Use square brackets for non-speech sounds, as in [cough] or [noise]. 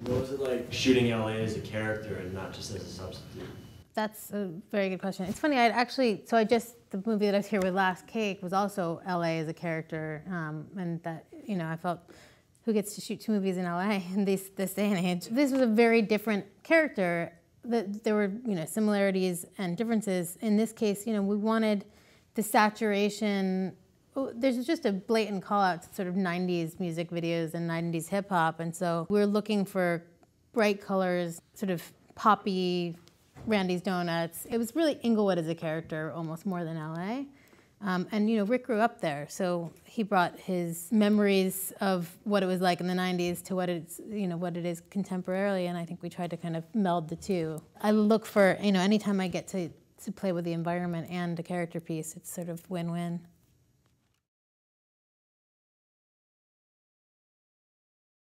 What was it like shooting LA as a character and not just as a substitute? That's a very good question. It's funny, I actually, so I just, the movie that I was here with, Last Cake, was also LA as a character. Um, and that, you know, I felt, who gets to shoot two movies in LA [laughs] in this, this day and age? This was a very different character. That there were, you know, similarities and differences. In this case, you know, we wanted the saturation there's just a blatant call out to sort of 90s music videos and 90s hip hop. And so we're looking for bright colors, sort of poppy, Randy's Donuts. It was really Inglewood as a character almost more than LA. Um, and you know, Rick grew up there, so he brought his memories of what it was like in the '90s to what it's, you know, what it is contemporarily. And I think we tried to kind of meld the two. I look for, you know, anytime I get to to play with the environment and a character piece, it's sort of win-win.